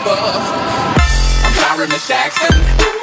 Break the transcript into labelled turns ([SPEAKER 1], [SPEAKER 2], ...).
[SPEAKER 1] above. I'm firing the Jackson.